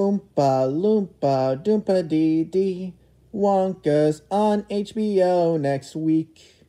Oompa Loompa Doompa Dee Dee. Wonka's on HBO next week.